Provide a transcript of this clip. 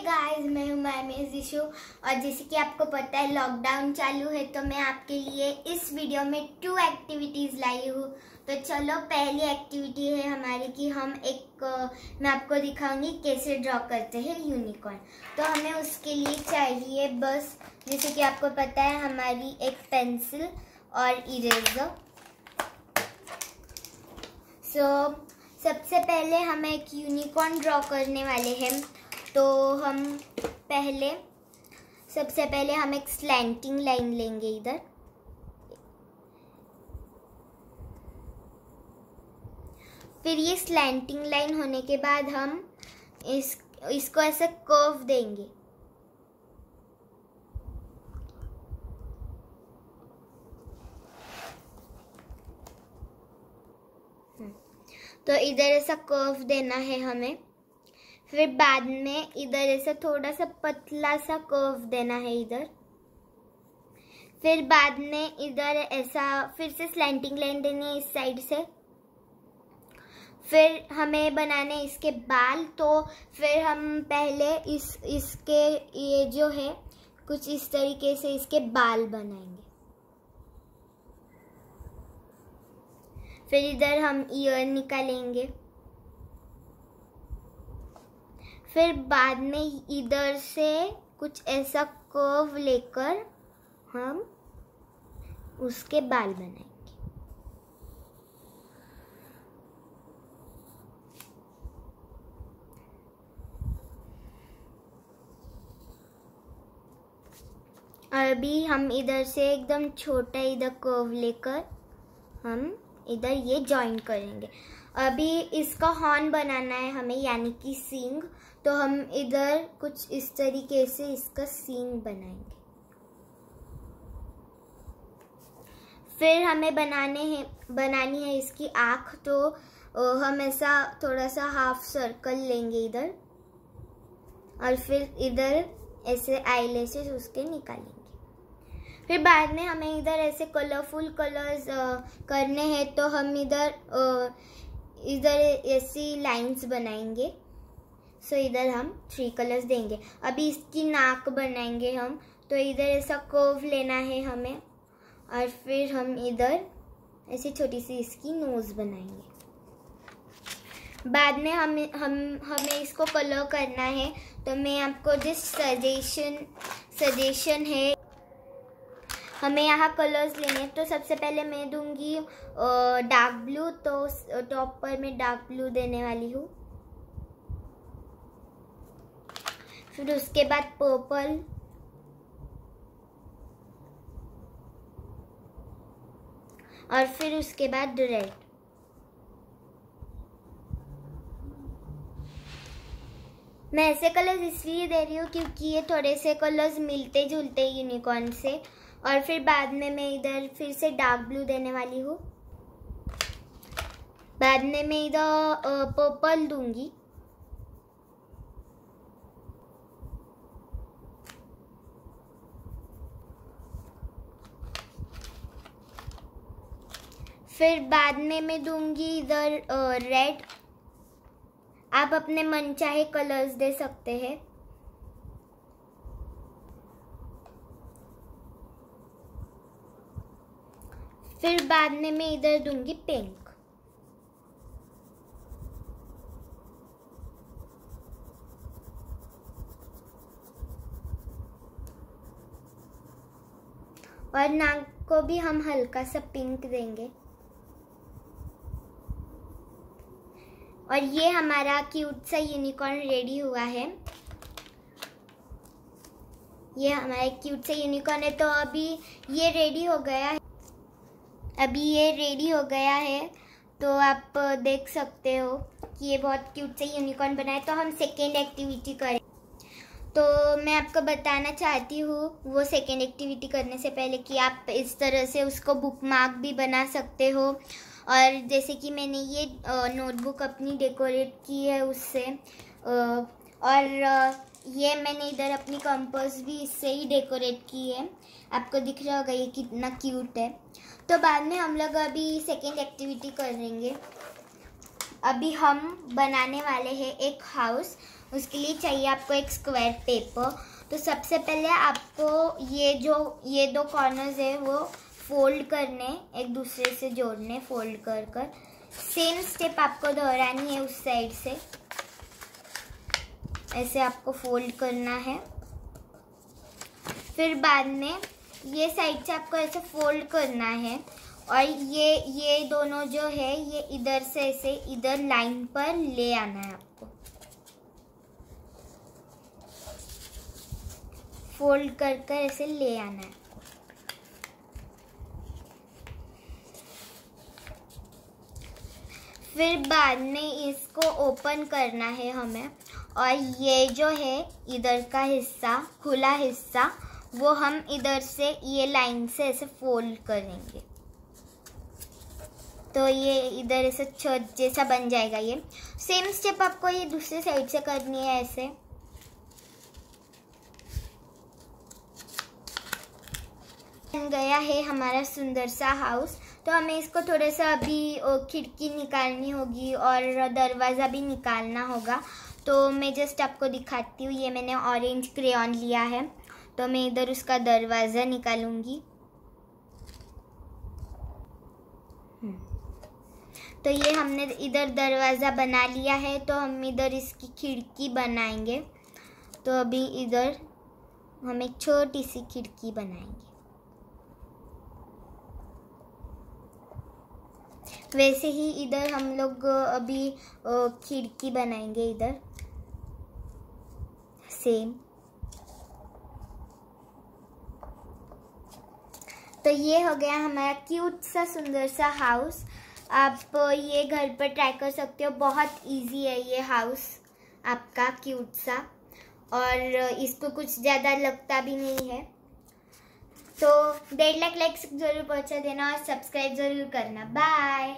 Guys मैं हूँ ma'am जिशु और जैसे कि आपको पता है लॉकडाउन चालू है तो मैं आपके लिए इस वीडियो में टू एक्टिविटीज़ लाई हूँ। तो चलो पहली एक्टिविटी है हमारी कि हम एक मैं आपको दिखाऊँगी कैसे ड्रॉ करते हैं यूनिकॉर्न तो हमें उसके लिए चाहिए बस जैसे कि आपको पता है हमारी एक पेंसिल और इरेजर सो so, सबसे पहले हम एक यूनिकॉर्न ड्रॉ करने वाले हैं। तो हम पहले, सबसे पहले हम एक स्लैंटिंग लाइन लेंगे इधर। फिर ये स्लैंटिंग लाइन होने के बाद हम इस, इसको ऐसे कर्व देंगे। तो इधर ऐसा कर्व देना है हमें। फिर बाद में इधर ऐसा थोड़ा सा पतला सा कर्व देना है इधर। फिर बाद में इधर ऐसा फिर से स्लैंटिंग लाइन देनी है इस साइड से। फिर हमें बनाने इसके बाल तो फिर हम पहले इस, इसके ये जो है, कुछ इस तरीके से इसके बाल बनाएँगे। फिर इधर हम ईयर निकालेंगे। फिर बाद में इधर से कुछ ऐसा कर्व लेकर हम उसके बाल बनाएँगे। और अभी हम इधर से एकदम छोटा इधर कर्व लेकर हम इधर ये जॉइन करेंगे। अभी इसका हॉर्न बनाना है हमें, यानी कि सींग तो हम इधर कुछ इस तरीके से इसका सीन बनाएँगे। फिर हमें बनाने हैं, बनानी है इसकी आँख तो हम ऐसा थोड़ा सा हाफ़ सर्कल लेंगे इधर और फिर इधर ऐसे आईलेसेस उसके निकालेंगे। फिर बाद में हमें इधर ऐसे कलरफुल कलर्स करने हैं तो हम इधर इधर ऐसी लाइंस बनाएँगे। सो इधर हम थ्री कलर्स देंगे। अभी इसकी नाक बनाएँगे हम तो इधर ऐसा कर्व लेना है हमें, और फिर हम इधर ऐसी छोटी सी इसकी नोज़ बनाएँगे। बाद में हम हम, हमें इसको कलर करना है तो मैं आपको जिस सजेशन सजेशन है। हमें यहाँ कलर्स लेने हैं तो सबसे पहले मैं दूँगी डार्क ब्लू तो टॉप पर मैं डार्क ब्लू देने वाली हूँ। फिर उसके बाद पर्पल और फिर उसके बाद रेड मैं ऐसे कलर्स इसलिए दे रही हूँ क्योंकि ये थोड़े से कलर्स मिलते जुलते यूनिकॉर्न से. और फिर बाद में मैं इधर फिर से डार्क ब्लू देने वाली हूँ. बाद में मैं इधर पर्पल दूँगी. फिर बाद में मैं दूँगी इधर रेड आप अपने मन चाहे कलर्स दे सकते हैं। फिर बाद में मैं इधर दूँगी पिंक और नाक को भी हम हल्का सा पिंक देंगे। और ये हमारा क्यूट सा यूनिकॉर्न रेडी हुआ है। ये हमारा क्यूट सा यूनिकॉर्न है तो अभी ये रेडी हो गया है। अभी ये रेडी हो गया है तो आप देख सकते हो कि ये बहुत क्यूट सा यूनिकॉर्न बना है। तो हम सेकेंड एक्टिविटी करें। तो मैं आपको बताना चाहती हूँ, वो सेकेंड एक्टिविटी करने से पहले कि आप इस तरह से उसको बुक मार्क भी बना सकते हो। और जैसे कि मैंने ये नोटबुक अपनी डेकोरेट की है उससे और ये मैंने इधर अपनी कंपोज भी इससे ही डेकोरेट की है। आपको दिख रहा होगा ये कितना क्यूट है। तो बाद में हम लोग अभी सेकेंड एक्टिविटी करेंगे। अभी हम बनाने वाले हैं एक हाउस उसके लिए चाहिए आपको एक स्क्वायर पेपर तो सबसे पहले आपको ये जो, ये दो कॉर्नर्स है वो फोल्ड करने, एक दूसरे से जोड़ने, फोल्ड कर कर। सेम स्टेप आपको दोहरानी है उस साइड से। ऐसे आपको फोल्ड करना है। फिर बाद में ये साइड से आपको ऐसे फोल्ड करना है। और ये ये दोनों जो है, ये इधर से ऐसे, इधर लाइन पर ले आना है आपको। फोल्ड कर कर ऐसे ले आना है। फिर बाद में इसको ओपन करना है हमें। और ये जो है, इधर का हिस्सा, खुला हिस्सा, वो हम इधर से ये लाइन से ऐसे फोल्ड करेंगे। तो ये इधर ऐसे छत जैसा बन जाएगा ये। सेम स्टेप आपको ये दूसरे साइड से करनी है ऐसे। बन गया है हमारा सुंदर सा हाउस तो हमें इसको थोड़ा सा अभी खिड़की निकालनी होगी और दरवाज़ा भी निकालना होगा। तो मैं जस्ट आपको दिखाती हूँ, ये मैंने ऑरेंज क्रेन लिया है। तो मैं इधर उसका दरवाज़ा निकालूँगी। हम्म। तो ये हमने इधर दरवाज़ा बना लिया है तो हम इधर इसकी खिड़की बनाएँगे। तो अभी इधर हम एक छोटी सी खिड़की बनाएँगे। वैसे ही इधर हम लोग अभी खिड़की बनाएँगे इधर। सेम तो ये हो गया हमारा क्यूट सा, सुंदर सा हाउस आप ये घर पर ट्राई कर सकते हो। बहुत इजी है ये हाउस आपका क्यूट सा। और इसको कुछ ज़्यादा लगता भी नहीं है। तो डेढ़ लाख लाइक ज़रूर पहुँचा देना और सब्सक्राइब ज़रूर करना। बाय